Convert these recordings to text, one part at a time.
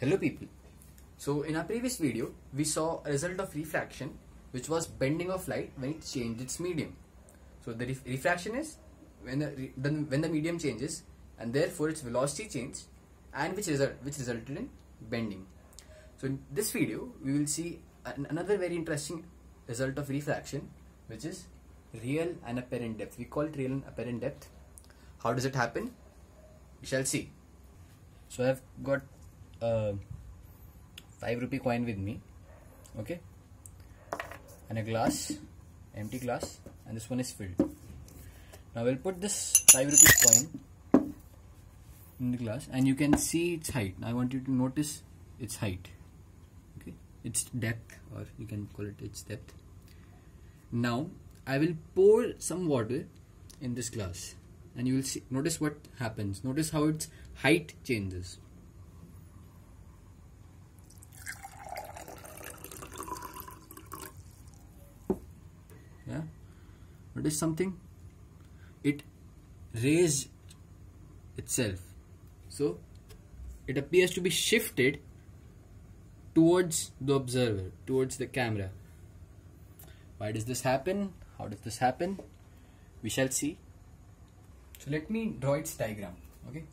Hello people. So in our previous video, we saw a result of refraction which was bending of light when it changed its medium. So the ref refraction is when the, when the medium changes and therefore its velocity changes and which result which resulted in bending. So in this video, we will see an, another very interesting result of refraction which is real and apparent depth. We call it real and apparent depth. How does it happen? We shall see. So I've got a 5 rupee coin with me okay? And a glass empty glass and this one is filled. Now we'll put this 5 rupees coin in the glass and you can see its height. I want you to notice its height okay? Its depth or you can call it its depth. Now I will pour some water in this glass and you will see notice what happens. Notice how its height changes yeah notice something it raised itself. So it appears to be shifted towards the observer towards the camera. Why does this happen? How does this happen? We shall see. So let me draw its diagram okay?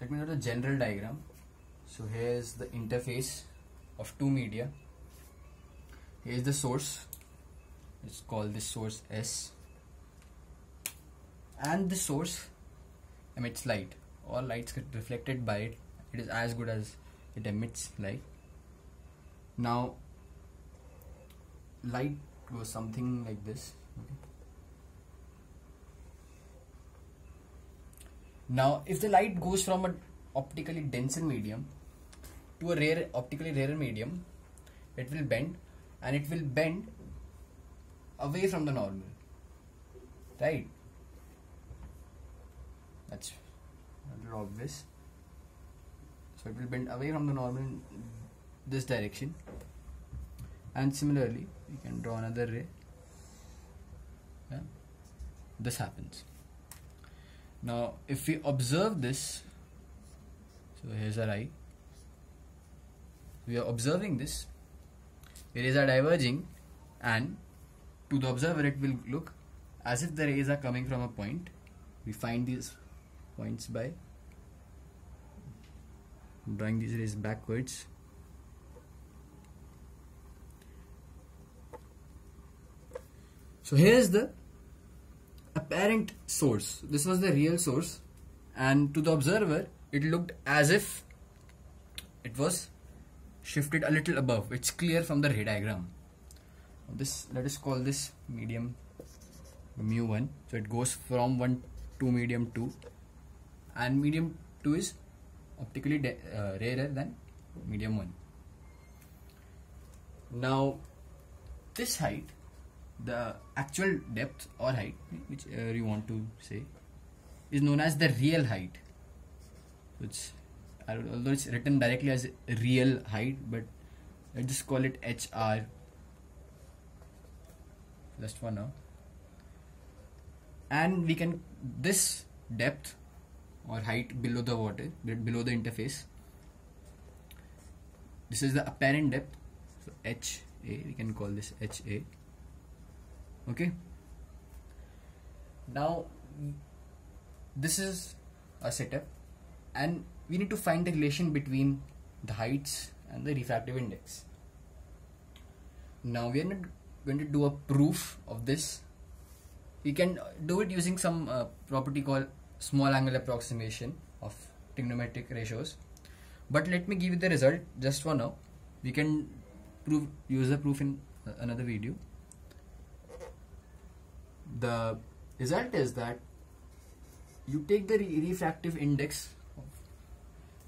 Let me draw the general diagram. So here's the interface of two media. Here's the source let's call this source S. And the source emits light. All lights get reflected by it. It is as good as it emits light. Now light goes something like this. Okay. now if the light goes from an optically denser medium to a rare optically rarer medium it will bend. And it will bend away from the normal. Right? That's a little obvious. So it will bend away from the normal in this direction. And similarly you can draw another ray. Yeah? This happens. Now if we observe this so here's our eye we are observing this. Rays are diverging and to the observer it will look as if the rays are coming from a point. We find these points by drawing these rays backwards. So here's the apparent source. This was the real source. And to the observer it looked as if it was shifted a little above. It's clear from the ray diagram this let us call this medium mu1 so it goes from 1 to medium 2 and medium 2 is optically uh, rarer than medium 1 now this height the actual depth or height whichever you want to say is known as the real height. Which although it's written directly as real height but I just call it HR just for now. And we can this depth or height below the water below the interface this is the apparent depth. So HA we can call this HA okay? Now this is a setup and we need to find the relation between the heights and the refractive index. Now we are not going to do a proof of this we can do it using some uh, property called small angle approximation of trigonometric ratios. But let me give you the result just for now. We can prove use the proof in uh, another video. The result is that you take the re refractive index of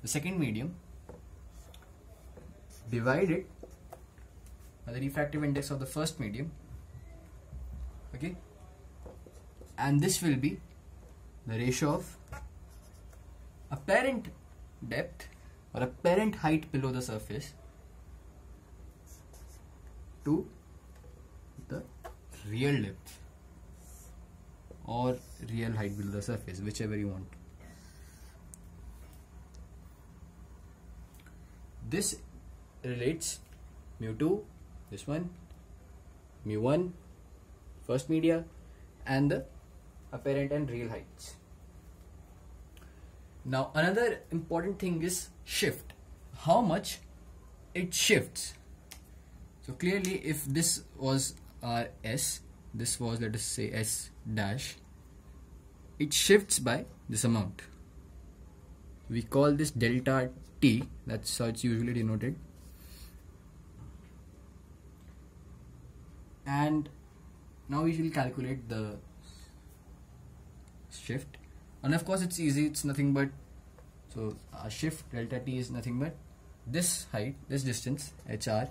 the second medium divide it the refractive index of the first medium okay? And this will be the ratio of apparent depth or apparent height below the surface to the real depth or real height below the surface whichever you want. This relates mu2 this one mu1 first media and the apparent and real heights. Now another important thing is shift. How much it shifts. So clearly if this was our s this was let us say s dash it shifts by this amount. We call this delta t that's how it's usually denoted and now we will calculate the shift. And of course it's easy it's nothing but so a shift delta t is nothing but this height this distance hr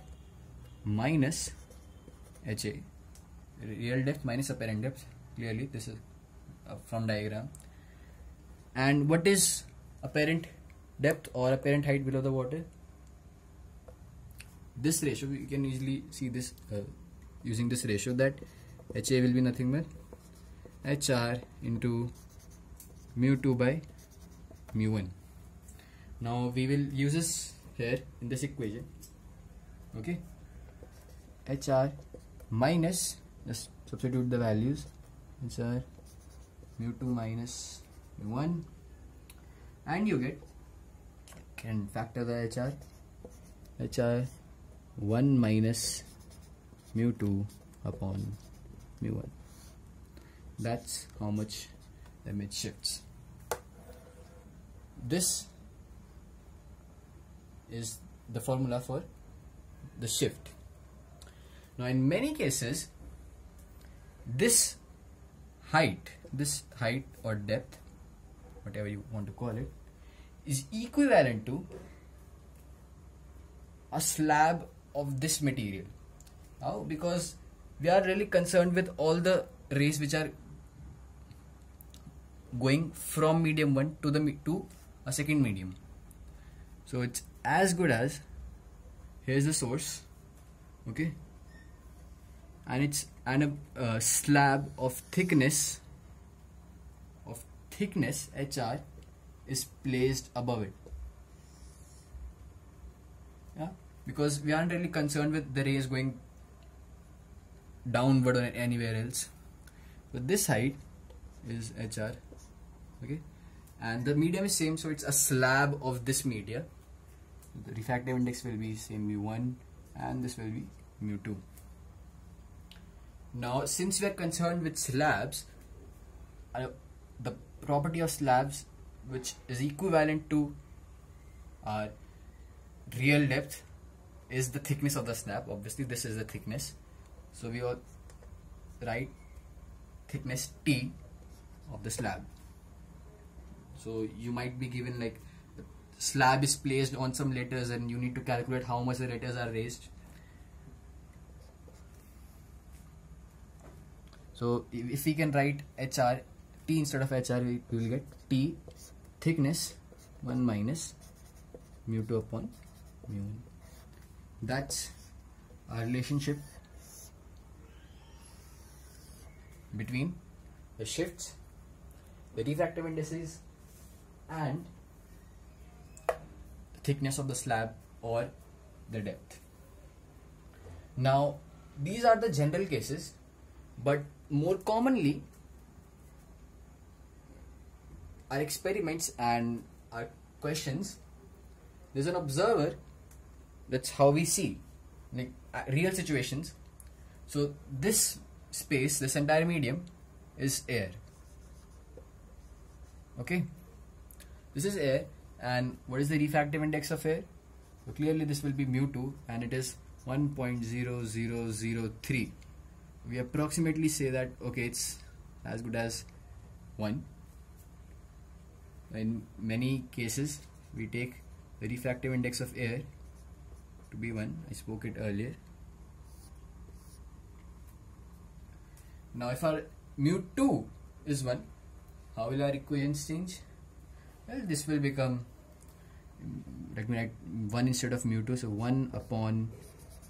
minus ha real depth minus apparent depth clearly this is from diagram. And what is apparent depth or apparent height below the water? This ratio you can easily see this uh, using this ratio that ha will be nothing but hr into mu2 by mu1 now we will use this here in this equation okay? Hr minus just substitute the values hr mu2 minus mu1 and you get can factor the hr hr 1 minus mu2 upon mu1 that's how much image shifts. This is the formula for the shift. Now in many cases this height this height or depth whatever you want to call it is equivalent to a slab of this material how? Because we are really concerned with all the rays which are going from medium 1 to the to a second medium. So it's as good as here's the source okay? And it's and a uh, slab of thickness of thickness HR is placed above it. Yeah? Because we aren't really concerned with the rays going downward or anywhere else. But this height is HR okay? And the medium is same so it's a slab of this media. The refractive index will be same mu1 and this will be mu2 now since we are concerned with slabs uh, the property of slabs which is equivalent to our real depth is the thickness of the slab. Obviously this is the thickness so we will write thickness T of the slab. So you might be given like the slab is placed on some letters and you need to calculate how much the letters are raised. So if we can write hr t instead of hr we will get t thickness 1 minus mu 2 upon mu. 1 that's our relationship between the shifts the refractive indices and the thickness of the slab or the depth. Now, these are the general cases, but more commonly, our experiments and our questions, there's an observer, that's how we see, like uh, real situations. So, this space, this entire medium is air. Okay? This is air and what is the refractive index of air? So clearly this will be mu2 and it is 1.0003 we approximately say that okay it's as good as 1 in many cases we take the refractive index of air to be 1 I spoke it earlier now if our mu2 is 1 how will our equations change? Well this will become let me write 1 instead of mu 2 so 1 upon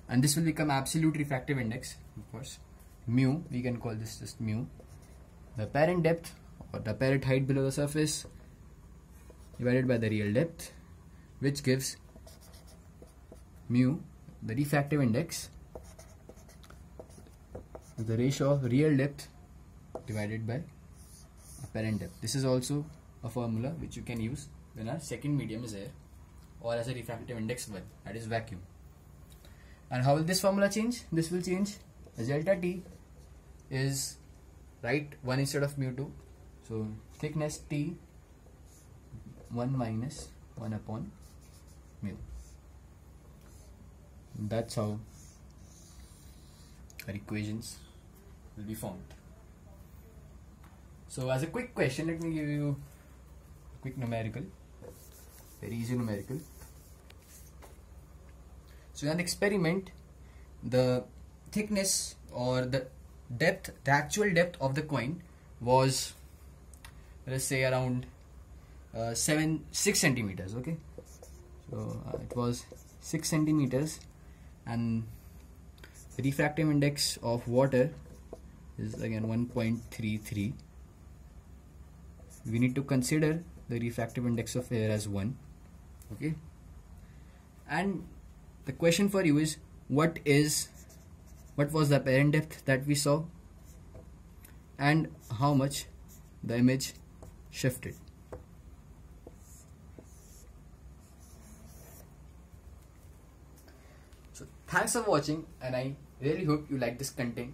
and this will become absolute refractive index of course. Mu we can call this just mu. The apparent depth or the apparent height below the surface divided by the real depth which gives mu the refractive index the ratio of real depth divided by apparent depth. This is also a formula which you can use when a second medium is air or as a refractive index 1 that is vacuum. And how will this formula change? This will change. As delta t is right 1 instead of mu 2 so thickness t 1 minus 1 upon mu. That's how our equations will be formed. So as a quick question let me give you a quick numerical very easy numerical. So in an experiment the thickness or the depth the actual depth of the coin was let's say around uh, 7 6 centimeters okay? So uh, it was 6 centimeters and the refractive index of water is again 1.33 we need to consider the refractive index of air as 1 okay? And the question for you is what is what was the apparent depth that we saw? And how much the image shifted? So thanks for watching and i really hope you like this content